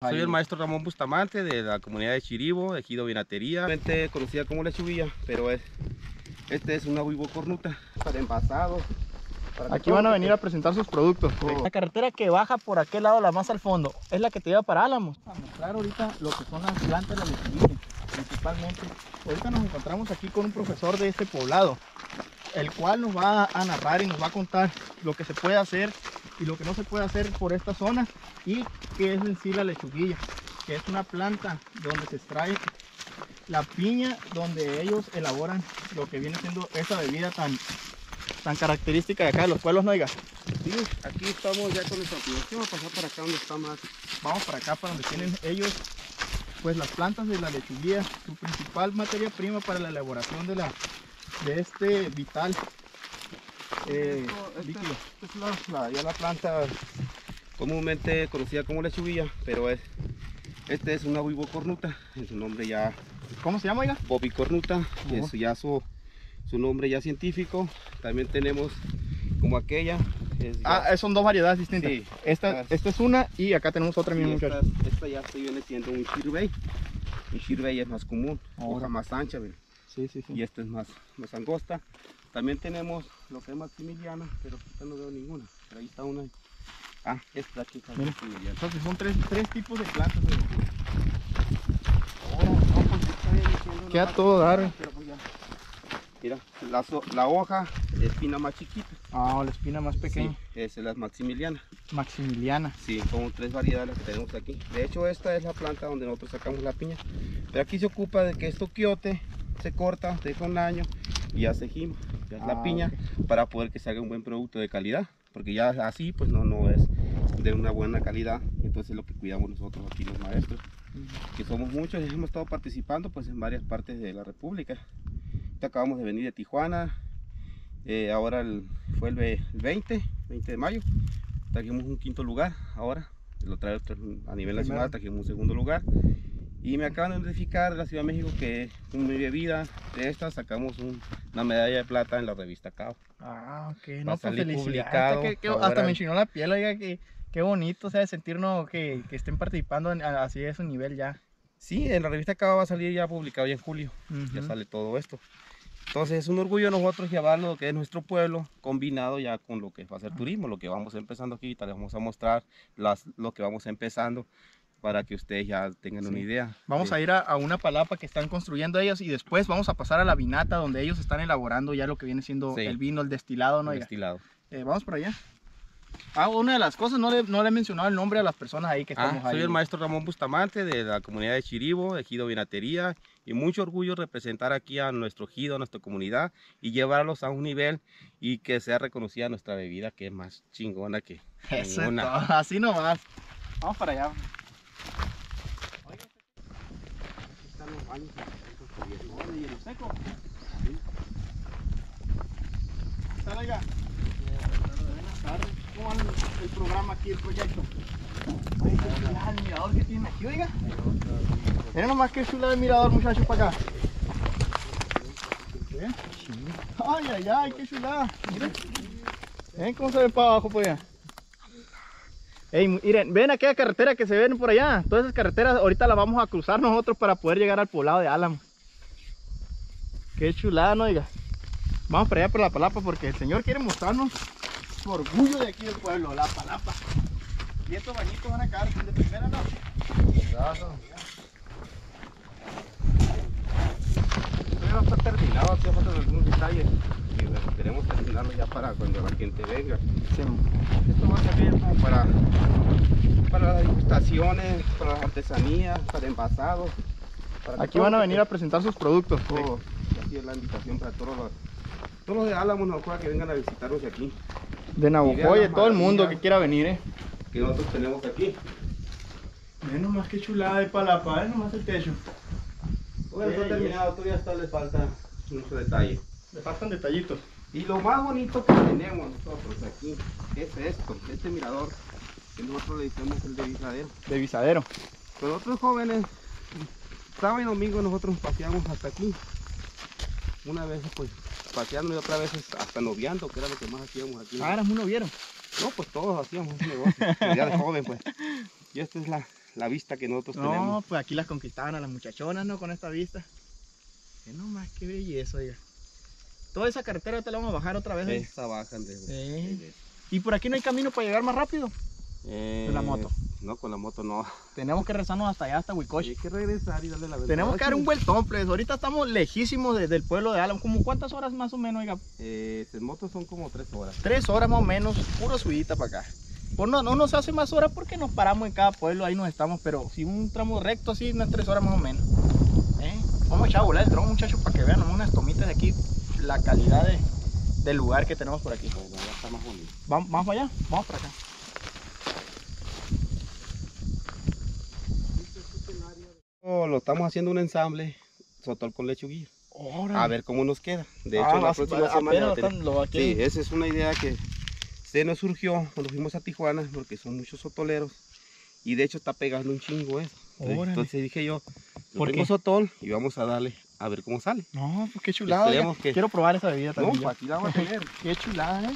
Soy el maestro Ramón Bustamante de la comunidad de Chiribo, de Ejido Vinatería, conocida como lechuguilla, pero es, este es una cornuta para envasado. Aquí van a venir a presentar sus productos. La carretera que baja por aquel lado, la más al fondo, es la que te lleva para Álamos. Vamos a mostrar ahorita lo que son las plantas de la lechuguilla, principalmente. Ahorita nos encontramos aquí con un profesor de este poblado, el cual nos va a narrar y nos va a contar lo que se puede hacer y lo que no se puede hacer por esta zona y qué es en sí la lechuguilla, que es una planta donde se extrae la piña, donde ellos elaboran lo que viene siendo esa bebida tan, tan característica de acá de los pueblos, ¿no? Sí, aquí estamos ya con nuestra producción, vamos a pasar para acá donde está más. Vamos para acá para donde tienen ellos pues las plantas de la lechuguilla, su principal materia prima para la elaboración de la de este vital eh, líquido. Es la, ya la planta comúnmente conocida como lechuguilla, pero es, este es una buivocornuta, en su nombre ya... ¿Cómo se llama, oiga? Bobicornuta, es ya su, su, nombre ya científico. También tenemos como aquella. ah, son dos variedades distintas. esta, esta es una y acá tenemos otra misma, esta, esta, ya se viene siendo un shirbei. Un shirbei es más común, hoja más ancha, Sí, sí, sí. Y esta es más, más angosta. También tenemos lo que es Maximiliana, pero ahorita no veo ninguna. Pero ahí está una. Ah, esta aquí está Maximiliana. Entonces son tres, tres tipos de plantas. De... Oh, no, pues Queda todo dar. Pues Mira, la, la, hoja, la espina más chiquita. Ah, la espina más pequeña. Sí, esa es la Maximiliana. Maximiliana. Sí, son tres variedades que tenemos aquí. De hecho, esta es la planta donde nosotros sacamos la piña. Pero aquí se ocupa de que esto quiote, se corta, deja un año y ya se gima ya la ah, piña, para poder que se haga un buen producto de calidad, porque ya así pues no, no es de una buena calidad, entonces lo que cuidamos nosotros aquí los maestros, que somos muchos y hemos estado participando pues en varias partes de la república. Acabamos de venir de Tijuana, eh, ahora fue el 20, 20 de mayo, trajimos un quinto lugar ahora, lo trae a nivel nacional, trajimos un segundo lugar y me acaban de notificar de la Ciudad de México que con mi bebida de esta sacamos una medalla de plata en la revista CAO. Ah, ok, no, pues publicado. hasta me enchinó la piel, oiga, que qué bonito, o sea, sentirnos que, que estén participando así de su nivel ya. Sí, en la revista CAO va a salir ya publicado ya en julio, ya sale todo esto. Entonces es un orgullo nosotros llevarlo lo que es nuestro pueblo, combinado ya con lo que va a ser turismo, lo que vamos empezando aquí, tal vez vamos a mostrar las, lo que vamos empezando para que ustedes ya tengan una idea. Vamos a ir a, una palapa que están construyendo ellos y después vamos a pasar a la vinata donde ellos están elaborando ya lo que viene siendo el vino, el destilado, ¿no? El destilado. Eh, vamos por allá. Ah, una de las cosas, no le, no le he mencionado el nombre a las personas ahí que ah, estamos ahí. Soy el maestro Ramón Bustamante de la comunidad de Chiribo, de Vinatería, y mucho orgullo representar aquí a nuestro ejido, a nuestra comunidad, y llevarlos a un nivel y que sea reconocida nuestra bebida, que es más chingona que Eso así nomás. Vamos para allá. ¿De hielo seco? Sí. ¿Qué tal, oiga? Buenas tardes. ¿Cómo va el programa aquí, el proyecto? Ay, el mirador que tiene aquí, oiga. Miren nomás que chula el mirador, muchachos, para acá. Ay, ay, ay, qué chulada. Miren. Ven cómo se ve para abajo, pues allá. Ey, miren, ven aquella carretera que se ven por allá. Todas esas carreteras ahorita las vamos a cruzar nosotros para poder llegar al poblado de Álamo. Qué chulada, no diga. Vamos para allá por la palapa porque el señor quiere mostrarnos su orgullo de aquí del pueblo, la palapa. Y estos bañitos van a caer de primera no. Cuidado. Esto ya no está terminado, aquí falta algunos detalles. Y bueno, queremos terminarlo ya para cuando la gente venga. Sí. Esto va a servir como para, para las degustaciones, para las artesanías, para envasados. Aquí van a venir a presentar sus productos. Todo. Aquí es la invitación para todos los, todos los de Álamo, Navajoa, que vengan a visitarnos aquí. De Navajoa todo el mundo que quiera venir, eh. Que nosotros tenemos aquí. Miren nomás que chulada de palapa, eh, nomás el techo. Bueno, está terminado, todavía está, le falta mucho detalle. Le faltan detallitos. Y lo más bonito que tenemos nosotros aquí es esto, este mirador que nosotros le decimos el de visadero. De visadero. Nosotros jóvenes, sábado y domingo nosotros paseamos hasta aquí. Una vez pues paseando y otra vez hasta noviando, que era lo que más hacíamos aquí. Ah, eras un noviero. No, pues todos hacíamos ese negocio, ya de joven pues. Y esta es la, la vista que nosotros No, tenemos. pues aquí las conquistaban a las muchachonas, ¿no? Con esta vista. Que nomás, qué belleza, oiga. Toda esa carretera te la vamos a bajar otra vez. oiga. Esa bajan de, Sí. de- Y por aquí no hay camino para llegar más rápido. Eh, la moto. No, con la moto no. Tenemos que rezarnos hasta allá, hasta Huicoche. Hay que regresar y darle la vuelta. Tenemos que dar un vueltón, pues. Ahorita estamos lejísimos de- del pueblo de Álamo. ¿Como cuántas horas más o menos, oiga? Eh, en moto son como tres horas. Tres horas más o menos, puro subidita para acá. Pues no, no nos hace más horas porque nos paramos en cada pueblo, ahí nos estamos, pero si un tramo recto así, unas tres horas más o menos. ¿Eh? Vamos a echar a volar el dron, muchachos, para que vean unas tomitas de aquí, la calidad de, del lugar que tenemos por aquí. Vamos, vamos para allá, vamos para acá. Oh, lo estamos haciendo un ensamble, sotol con lechuguilla. Órale. A ver cómo nos queda. De hecho, Ah, la vas- próxima semana. Sí, esa es una idea que se nos surgió cuando fuimos a Tijuana, porque son muchos sotoleros. Y de hecho está pegando un chingo eso. Entonces, Órale. entonces dije yo, ¿Por tengo qué? sotol y vamos a darle a ver cómo sale. No, pues qué chulada. que- Quiero probar esa bebida No, también. yo. pues aquí la vamos a tener. Qué chulada, ¿eh?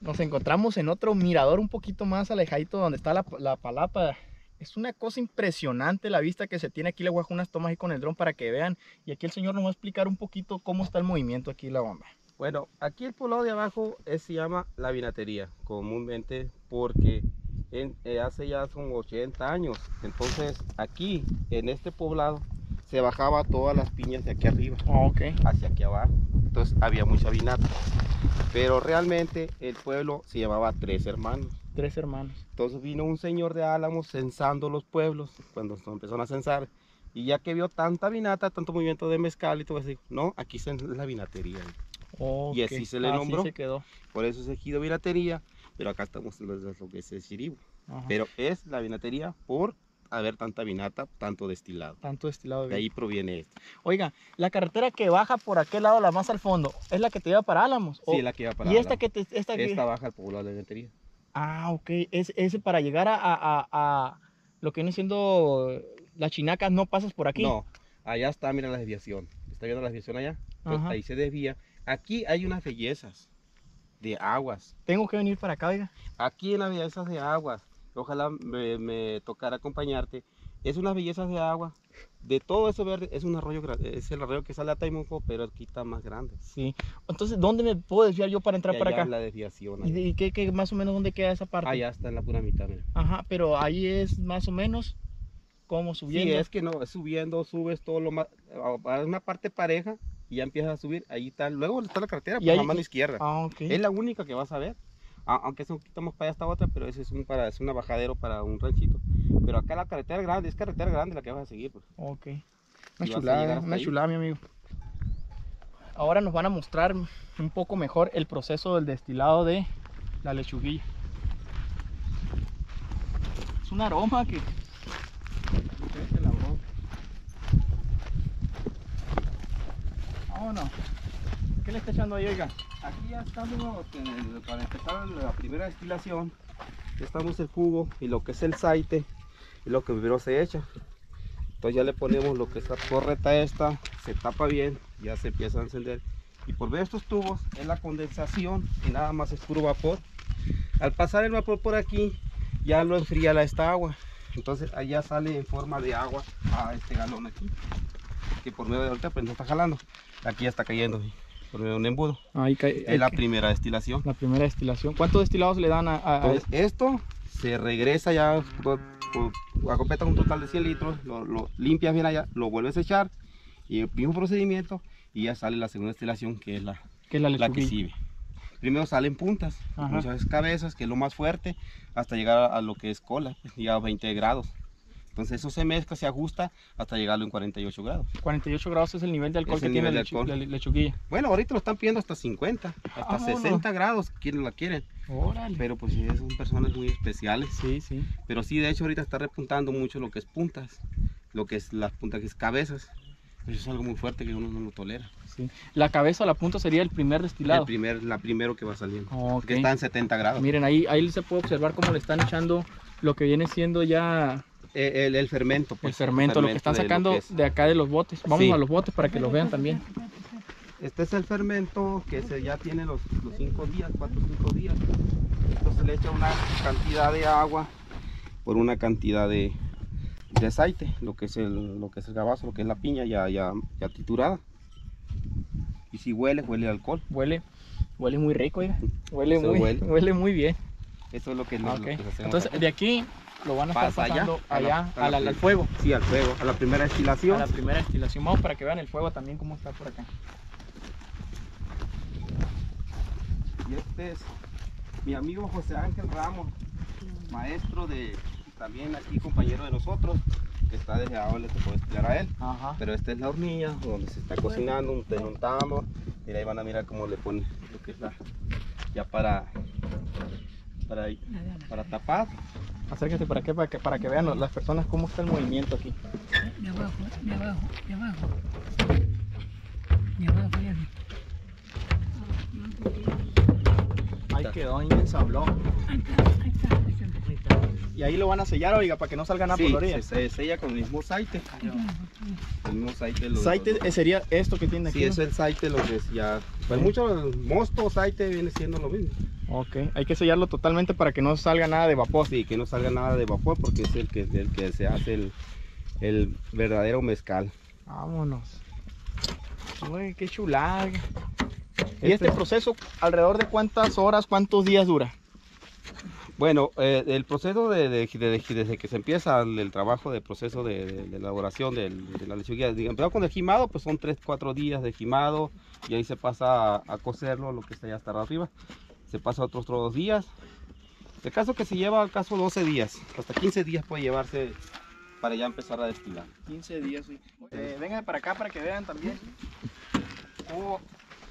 Nos encontramos en otro mirador un poquito más alejadito donde está la, la palapa. Es una cosa impresionante la vista que se tiene aquí. Le voy a dejar unas tomas ahí con el dron para que vean. Y aquí el señor nos va a explicar un poquito cómo está el movimiento aquí la bomba. Bueno, aquí el poblado de abajo es- se llama la vinatería, comúnmente porque en- eh, hace ya son 80 años. Entonces aquí, en este poblado, se bajaba todas las piñas de aquí arriba. ok. hacia aquí abajo. Entonces había mucha vinata. Pero realmente el pueblo se llamaba Tres Hermanos. Tres hermanos. Entonces vino un señor de Álamos censando los pueblos, cuando empezaron a censar. Y ya que vio tanta vinata, tanto movimiento de mezcal y todo eso, no, aquí está la vinatería. Y así se le nombró. se quedó. Por eso es ejido vinatería, pero acá estamos en lo, que es el Chiribo. Ajá. Pero es la vinatería por haber tanta vinata, tanto destilado. Tanto destilado de De ahí proviene esto. Oiga, la carretera que baja por aquel lado, la más al fondo, ¿es la que te lleva para Álamos? Sí, ¿O- es la que va para ¿Y esta que te, esta que- Esta baja al poblado de la vinatería. Ah, ok. Es, es para llegar a, a- a- lo que viene siendo las chinacas, no pasas por aquí. No, allá está, mira la desviación. ¿Está viendo la desviación allá? Entonces, ahí se desvía. Aquí hay unas bellezas de aguas. Tengo que venir para acá, oiga. Aquí en las bellezas de aguas, ojalá me, me tocara acompañarte. Es unas bellezas de agua. De todo eso verde, es un arroyo, es el arroyo que sale a Taimonco, pero aquí está más grande. Sí. Entonces, ¿dónde me puedo desviar yo para entrar Y para allá acá? La desviación. ¿Y, de- y qué, qué más o menos dónde queda esa parte? Allá está en la pura mitad, mira. Ajá, pero ahí es más o menos como subiendo. Sí, es que no, subiendo, subes todo lo más, a una parte pareja y ya empiezas a subir, ahí está, luego está la carretera, por ahí- la mano izquierda. Ah. Es la única que vas a ver. Aunque es un poquito más para allá esta otra, pero ese es un para, es una bajadero para un ranchito. Pero acá la carretera grande, es carretera grande la que vas a seguir. Pues. Ok. Una chulada, una ahí. chulada, mi amigo. Ahora nos van a mostrar un poco mejor el proceso del destilado de la lechuguilla. Es un aroma que... Vámonos. ¿Qué le está echando ahí, oiga? Aquí ya estamos para empezar la primera destilación. Ya estamos el jugo y lo que es el aceite y lo que primero se echa. Entonces ya le ponemos lo que es la correta esta, se tapa bien, ya se empieza a encender. Y por ver estos tubos es la condensación y nada más es puro vapor. Al pasar el vapor por aquí ya lo enfría esta agua. Entonces allá sale en forma de agua a este galón aquí. Que por medio de ahorita pues no está jalando. Aquí ya está cayendo por medio de un embudo. Ahí cae, Es la primera destilación. la primera destilación. ¿Cuántos destilados le dan a, a- a esto se regresa ya, to- to- completa un total de 100 litros, lo, lo limpias bien allá, lo vuelves a echar y el mismo procedimiento y ya sale la segunda destilación que es la, que es la la que sigue. Primero salen puntas, Ajá. muchas veces cabezas, que es lo más fuerte, hasta llegar a, a lo que es cola, pues, llega a 20 grados. Entonces eso se mezcla, se ajusta hasta llegarlo en 48 grados. 48 grados es el nivel de alcohol Es que tiene la, lechu- lechuguilla. Bueno, ahorita lo están pidiendo hasta 50, hasta Vámonos. 60 grados, quien la quieren. Órale. Pero pues sí, son personas muy especiales. Sí, sí. Pero sí, de hecho, ahorita está repuntando mucho lo que es puntas, lo que es las puntas, que es cabezas. Eso es algo muy fuerte que uno no lo tolera. sí. La cabeza a la punta sería el primer destilado. El primer, la primero que va saliendo. Ok. Que está en 70 grados. Miren, ahí, ahí se puede observar cómo le están echando lo que viene siendo ya El, el- el fermento, el pues. fermento, lo que están de sacando que es. de acá de los botes. Vamos Sí. a los botes para que los vean también. Este es el fermento que se ya tiene los 5 días, 4 o 5 días. Entonces le echa una cantidad de agua por una cantidad de, de aceite, lo que es el, lo que es el gabazo, lo que es la piña ya, ya, ya triturada. Y si huele, huele alcohol. Huele, huele muy rico. Huele muy, huele. huele muy bien. Eso es lo que, lo- Ah, lo ok. que hacemos Entonces acá. de aquí lo van a estar Pasa allá, a la- allá, a la al- fuego. Sí, al fuego, a la primera A destilación. la primera destilación. Vamos para que vean el fuego también cómo está por acá. Y este es mi amigo José Ángel Ramos, maestro de, también aquí compañero de nosotros, que está desde ahora, te puedo explicar a él. Ajá. Pero esta es la hornilla donde se está cocinando, un untamos. Mira, ahí van a mirar cómo le ponen lo que es la, ya para, para, para tapar. Acércate para acá para que, para que vean las personas cómo está el movimiento aquí. de abajo, de abajo, de abajo. De abajo, de arriba. Ahí quedó, ahí me ensambló. Ahí está, ahí está, ahí está. Y ahí lo van a sellar, oiga, para que no salga nada Sí, por la orilla. se, se sella con el mismo aceite. El mismo aceite. lo- lo- eh, sería esto que tiene aquí. Sí, ¿no? es el aceite, lo que es ya. Pues Sí. mucho mosto aceite viene siendo lo mismo. Ok, hay que sellarlo totalmente para que no salga nada de vapor. Sí, que no salga nada de vapor porque es el que, el que se hace el, el verdadero mezcal. Vámonos. Uy, qué chulada. ¿Y Este- este proceso alrededor de cuántas horas, cuántos días dura? Bueno, eh, el proceso de, de- de- desde que se empieza el, trabajo de proceso de, elaboración del- de, la lechuguilla, digamos, empezamos con el jimado, pues son 3, 4 días de jimado y ahí se pasa a, a cocerlo, lo que está ya hasta arriba. Se pasa otros otros dos días. El caso que se lleva, al caso 12 días, hasta 15 días puede llevarse para ya empezar a destilar. 15 días, sí. Eh, vengan para acá para que vean también cómo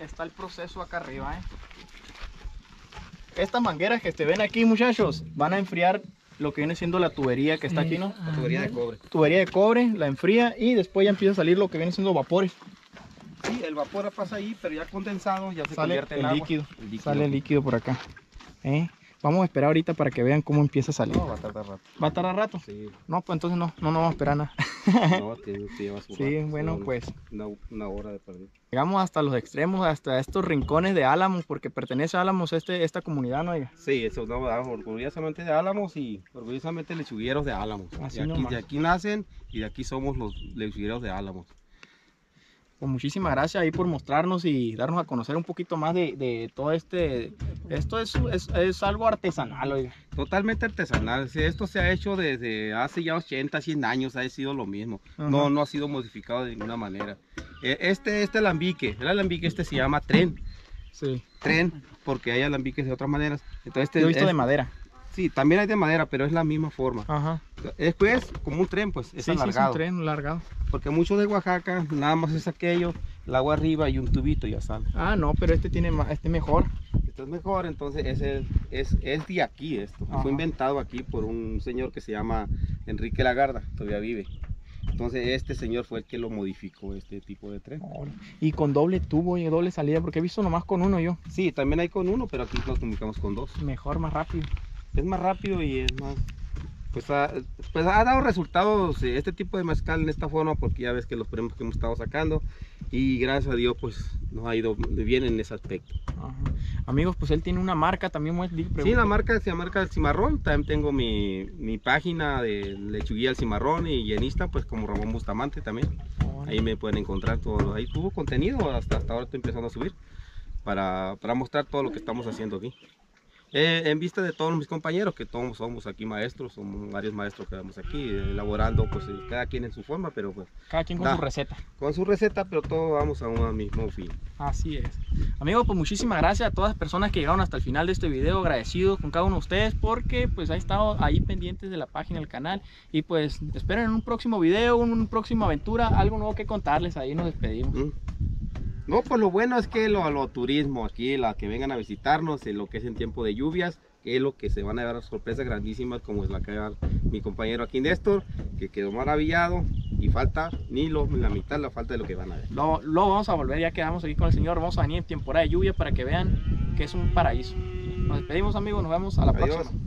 está el proceso acá arriba, ¿eh? Estas mangueras que te ven aquí, muchachos, van a enfriar lo que viene siendo la tubería que está aquí, ¿no? La tubería de cobre. Tubería de cobre, la enfría y después ya empieza a salir lo que viene siendo vapores. Sí, el vapor pasa ahí, pero ya condensado ya se Sale convierte en el agua. líquido. El líquido. Sale el líquido por acá. ¿eh? Vamos a esperar ahorita para que vean cómo empieza a salir. No, va a tardar rato. ¿Va a tardar rato? Sí, No, pues entonces no, no, no vamos a esperar nada. no, tiene, sí, Sí, rato, bueno, una- pues Una, una hora de perder. llegamos hasta los extremos, hasta estos rincones de Álamos, porque pertenece a Álamos este, esta comunidad, ¿no? oiga? Sí, eso no, orgullosamente de Álamos y orgullosamente lechugueros de Álamos. Así de, aquí, nomás. de aquí nacen y de aquí somos los lechugueros de Álamos. Pues muchísimas gracias ahí por mostrarnos y darnos a conocer un poquito más de, de todo este... Esto es, es, es algo artesanal, oiga. Totalmente artesanal. Esto se ha hecho desde hace ya 80, 100 años, ha sido lo mismo. Ajá. No, no ha sido modificado de ninguna manera. Eh, Este, este alambique, el alambique este se llama tren. Sí. Tren, porque hay alambiques de otras maneras. Entonces este Yo he visto es- de madera. Sí, también hay de madera, pero es la misma forma. Ajá. Después, como un tren, pues, es sí, sí, es alargado. un tren largado. Porque muchos de Oaxaca, nada más es aquello, el agua arriba y un tubito ya sale. Ah, no, pero este tiene ma- este mejor. Esto es mejor, entonces es, el- es, es de aquí esto. Ajá. Fue inventado aquí por un señor que se llama Enrique Lagarda, todavía vive. Entonces este señor fue el que lo modificó, este tipo de tren. Y con doble tubo y doble salida, porque he visto nomás con uno yo. Sí, también hay con uno, pero aquí lo comunicamos con dos. Mejor, más rápido. Es más rápido y es más... Pues ha, pues ha dado resultados eh, este tipo de mezcal en esta forma porque ya ves que los premios que hemos estado sacando y gracias a Dios pues nos ha ido bien en ese aspecto. Ajá. Amigos, pues él tiene una marca también muy Sí, la marca se marca del cimarrón. También tengo mi, mi página de lechuguilla del cimarrón y en Insta, pues como Ramón Bustamante también. Ahí me pueden encontrar todo. Ahí tuvo contenido, hasta, hasta ahora estoy empezando a subir para, para mostrar todo lo que estamos haciendo aquí. Eh, en vista de todos mis compañeros, que todos somos aquí maestros, somos varios maestros que estamos aquí eh, elaborando, pues eh, cada quien en su forma, pero pues Cada quien con Da. su receta. con su receta, pero todos vamos a un mismo fin. Así es. Amigos, pues muchísimas gracias a todas las personas que llegaron hasta el final de este video. Agradecidos con cada uno de ustedes porque pues ha estado ahí pendientes de la página del canal. Y pues esperen en un próximo video, una próxima aventura, algo nuevo que contarles. Ahí nos despedimos. ¿Mm? No, pues lo bueno es que lo, lo turismo aquí, la que vengan a visitarnos, en lo que es en tiempo de lluvias, que es lo que se van a dar sorpresas grandísimas, como es la que va mi compañero aquí Néstor, que quedó maravillado y falta ni lo, la mitad la falta de lo que van a ver. Luego, luego vamos a volver, ya quedamos aquí con el señor. Vamos a venir en temporada de lluvia para que vean que es un paraíso. Nos despedimos amigos, nos vemos a la Adiós. próxima.